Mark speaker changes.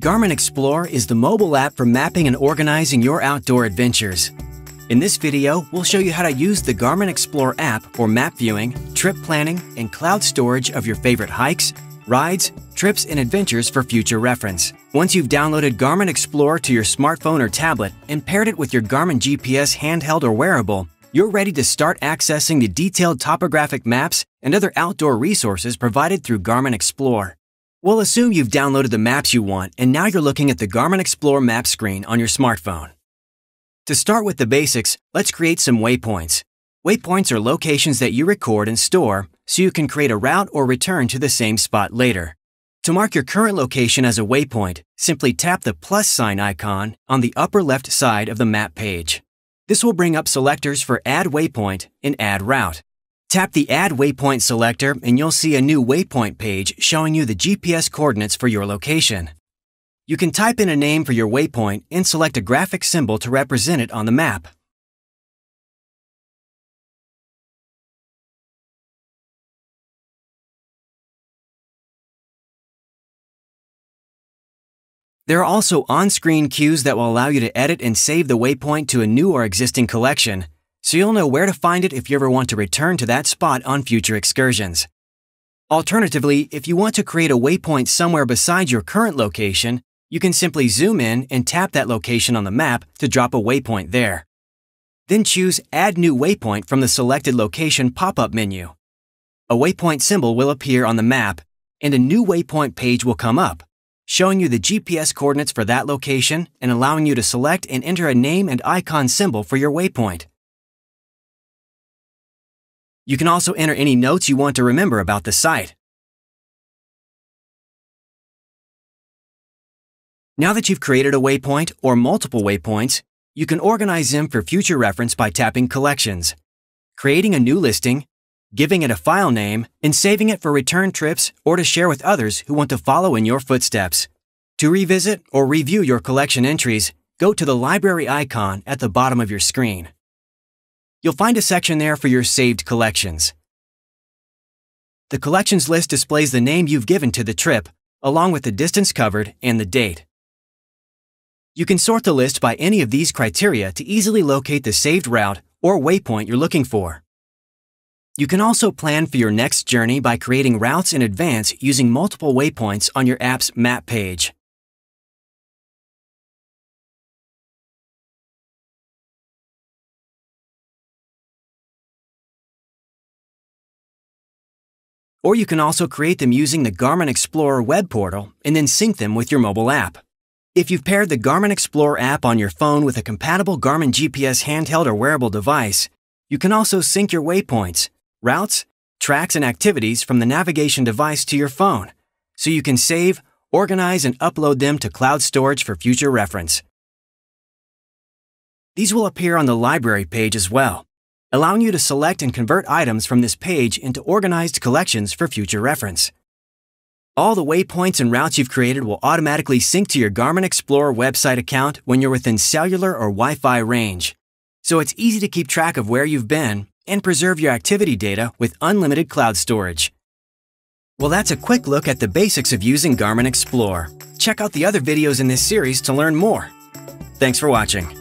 Speaker 1: Garmin Explore is the mobile app for mapping and organizing your outdoor adventures. In this video, we'll show you how to use the Garmin Explore app for map viewing, trip planning, and cloud storage of your favorite hikes, rides, trips, and adventures for future reference. Once you've downloaded Garmin Explore to your smartphone or tablet and paired it with your Garmin GPS handheld or wearable, you're ready to start accessing the detailed topographic maps and other outdoor resources provided through Garmin Explore. We'll assume you've downloaded the maps you want and now you're looking at the Garmin Explore map screen on your smartphone. To start with the basics, let's create some waypoints. Waypoints are locations that you record and store so you can create a route or return to the same spot later. To mark your current location as a waypoint, simply tap the plus sign icon on the upper left side of the map page. This will bring up selectors for Add Waypoint and Add Route. Tap the Add Waypoint selector and you'll see a new waypoint page showing you the GPS coordinates for your location. You can type in a name for your waypoint and select a graphic symbol to represent it on the map. There are also on-screen cues that will allow you to edit and save the waypoint to a new or existing collection, so you'll know where to find it if you ever want to return to that spot on future excursions. Alternatively, if you want to create a waypoint somewhere beside your current location, you can simply zoom in and tap that location on the map to drop a waypoint there. Then choose Add New Waypoint from the selected location pop-up menu. A waypoint symbol will appear on the map, and a new waypoint page will come up, showing you the GPS coordinates for that location and allowing you to select and enter a name and icon symbol for your waypoint. You can also enter any notes you want to remember about the site. Now that you've created a waypoint or multiple waypoints, you can organize them for future reference by tapping Collections, creating a new listing, giving it a file name, and saving it for return trips or to share with others who want to follow in your footsteps. To revisit or review your collection entries, go to the library icon at the bottom of your screen. You'll find a section there for your saved collections. The collections list displays the name you've given to the trip, along with the distance covered and the date. You can sort the list by any of these criteria to easily locate the saved route or waypoint you're looking for. You can also plan for your next journey by creating routes in advance using multiple waypoints on your app's map page. Or you can also create them using the Garmin Explorer web portal and then sync them with your mobile app. If you've paired the Garmin Explorer app on your phone with a compatible Garmin GPS handheld or wearable device, you can also sync your waypoints, routes, tracks, and activities from the navigation device to your phone, so you can save, organize, and upload them to cloud storage for future reference. These will appear on the library page as well allowing you to select and convert items from this page into organized collections for future reference. All the waypoints and routes you've created will automatically sync to your Garmin Explorer website account when you're within cellular or Wi-Fi range. So it's easy to keep track of where you've been and preserve your activity data with unlimited cloud storage. Well, that's a quick look at the basics of using Garmin Explore. Check out the other videos in this series to learn more. Thanks for watching.